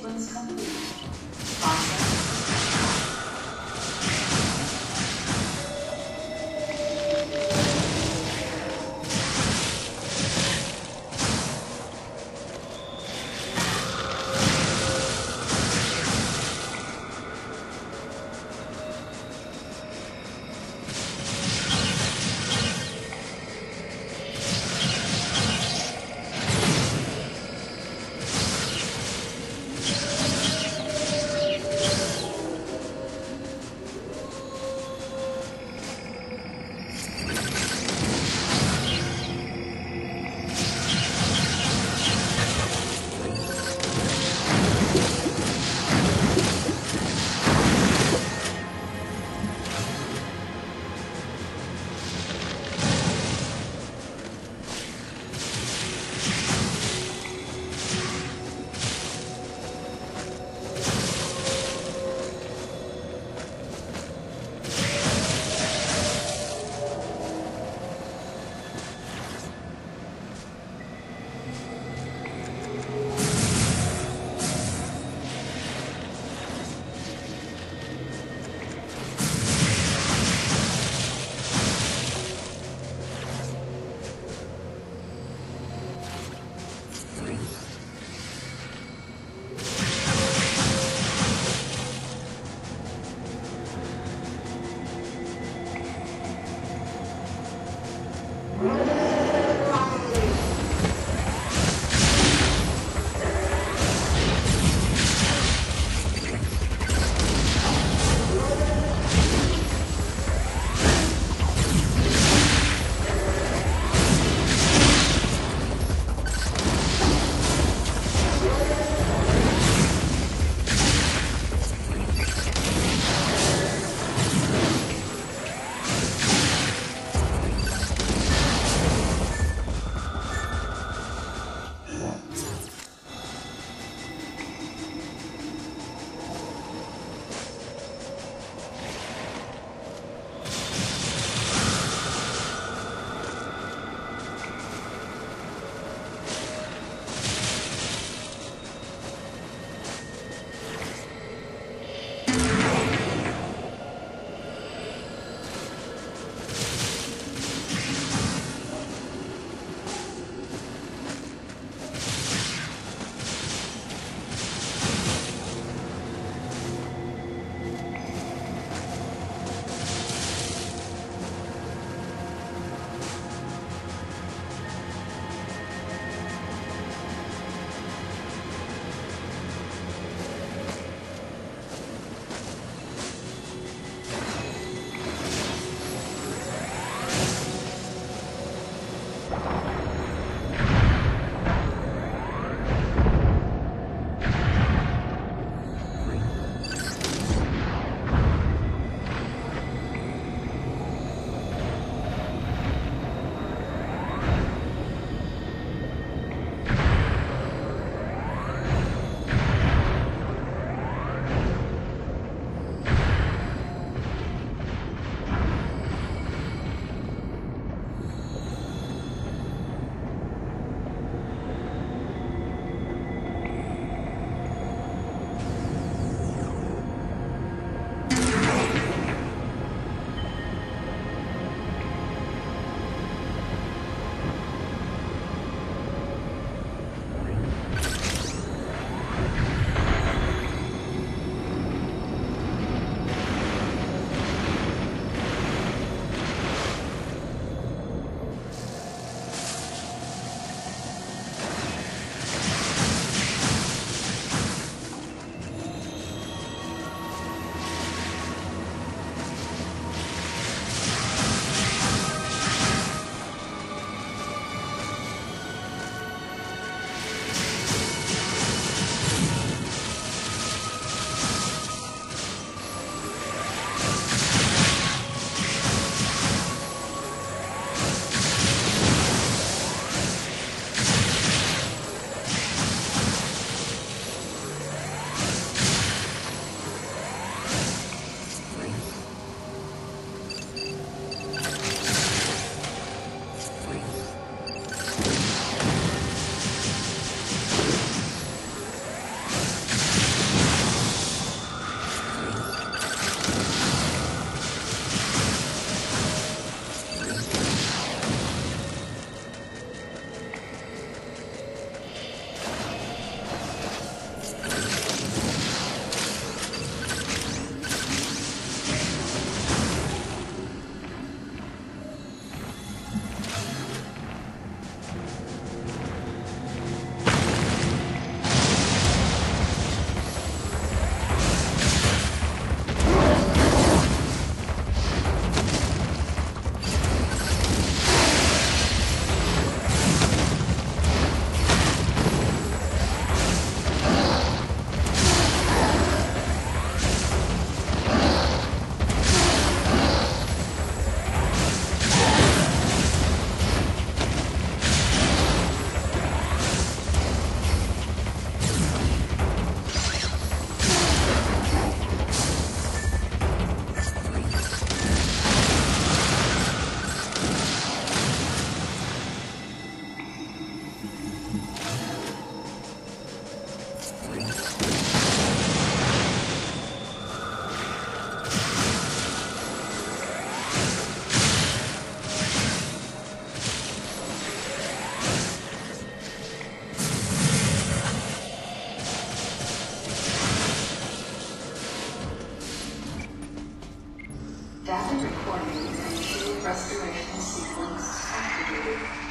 Complete. Process. Warning, restoration sequence activated.